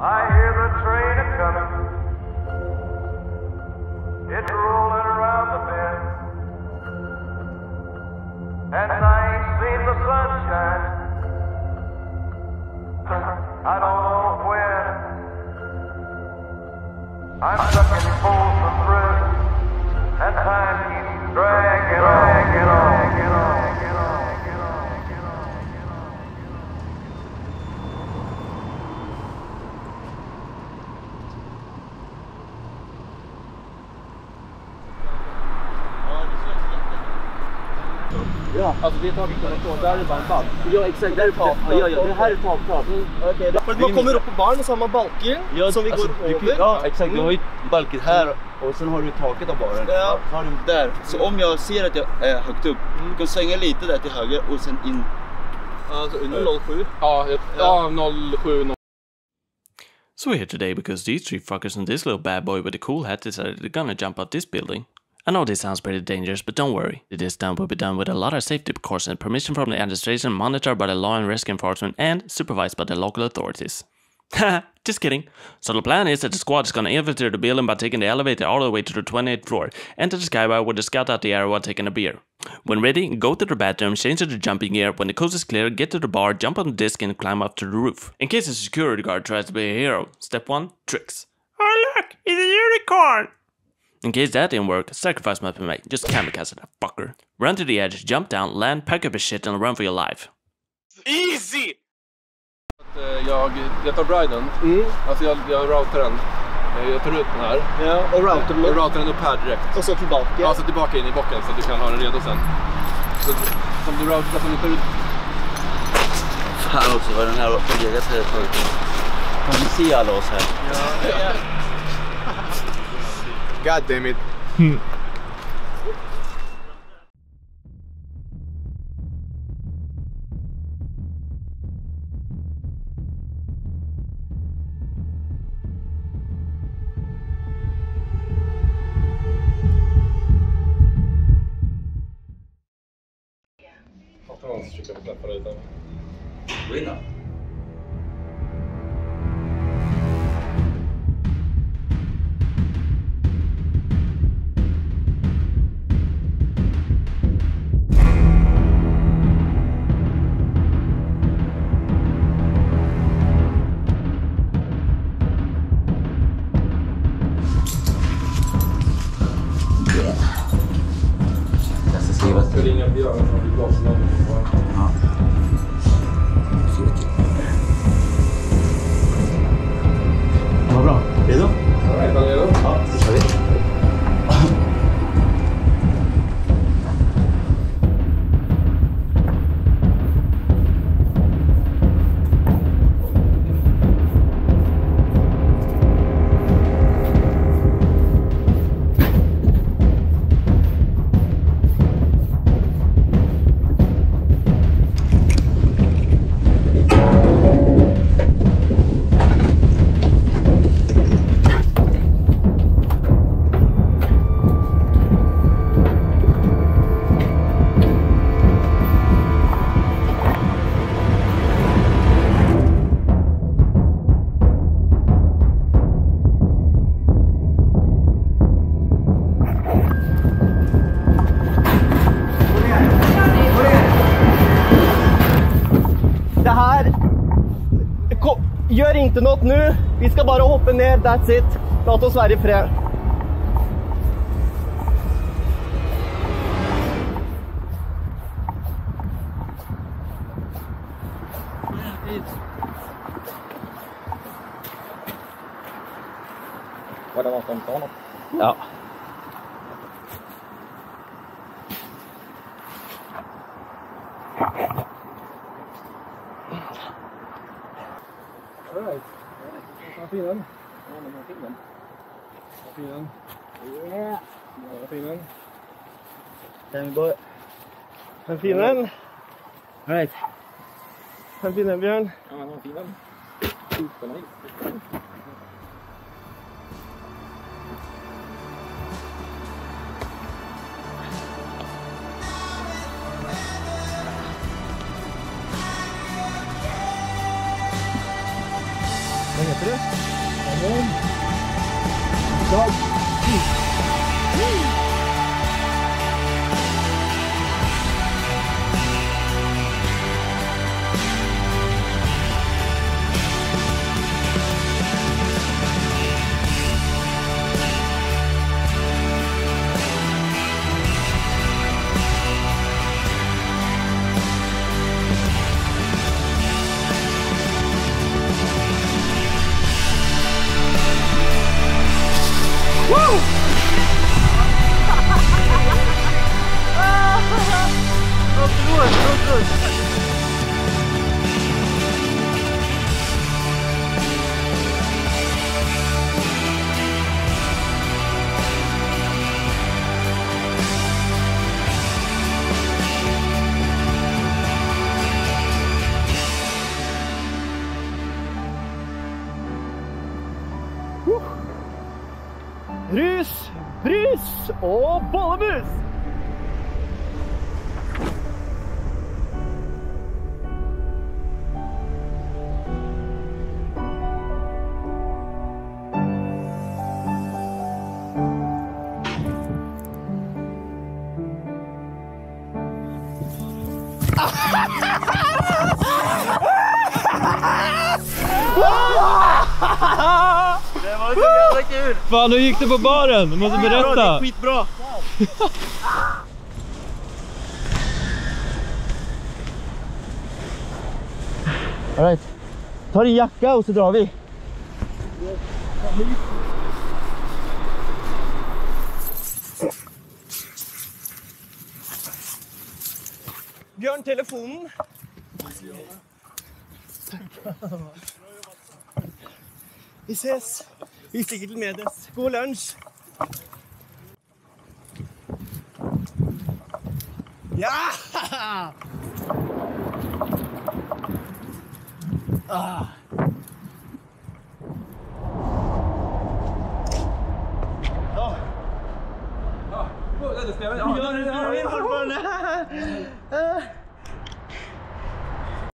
I hear the train a coming. It's rolling around the bend. And I ain't seen the sunshine. I don't know when. I'm stuck in Folsom Prison. And time keeps dragging on, dragging on, dragging on, dragging on, dragging on, dragging on. Ja, alltså det är taket från där är bara en balk. Ja exakt, där är tak. Ja, ja, det här är taktak. Mm. Okej, For at man kommer opp på baren, og så har man balker Ja, som vi alltså, går over. Ja, exakt. Du har ju mm. balket här och sen har du taket av baren. Ja. Så har du där. Så om jag ser att jag är högt upp, mm. du kan svänga lite där till höger och sen in. Altså under 07. Ja, ja 07, So we're here today because these three fuckers and this little bad boy with the cool hat decided they're gonna jump out this building. I know this sounds pretty dangerous, but don't worry. This stunt will be done with a lot of safety precautions and permission from the administration, monitored by the law and risk enforcement, and supervised by the local authorities. Haha, just kidding. So the plan is that the squad is gonna infiltrate the building by taking the elevator all the way to the 28th floor, enter the skyway with the scout out the area while taking a beer. When ready, go to the bathroom, change to the jumping gear. When the coast is clear, get to the bar, jump on the disc, and climb up to the roof. In case a security guard tries to be a hero, step one, tricks. Oh look, it's a unicorn! In case that didn't work, sacrifice must be made. Just kamikaze that fucker. Run to the edge, jump down, land, pack up your shit, and run for your life. Easy! Eh, Jag, jag tar briden, alltså jag, jag routar den. Jag tar ut den här. Ja, og router den Jag opp, routar den upp här direkt. og så tilbake. Ja, så tillbaka in i bocken så att du kan ha den redo sen. Så som du routar, alltså du tar ut... Fan också vad den här har legat här ett tag. Kan ni se alla oss här? God damn it. Fattar någon försöker släppa dig där. Gå in inga björnar vid Gotland. Ja. Vad bra. Hejdå. det här. Kom, gör inte något nu. Vi ska bara hoppa ner, that's it. Låt oss vara i fred. Var det någon som sa något? Ja. Thank. Fin den. Ja, men vad fin den. Vad fin den. Yeah. Ja, vad fin den. Den går. En fin. All right. En fin en, Bjørn. Ja, men vad fin den. Tá bom? Então, aqui. Rus, brus og bollemus! Fan, hur gick det på baren? Du måste berätta. Skitbra! Alright. Ta din jacka och så drar vi. Bjørn, telefonen. Vi ses. Vi stikker til Medes. God lunsj. Ja! Ja,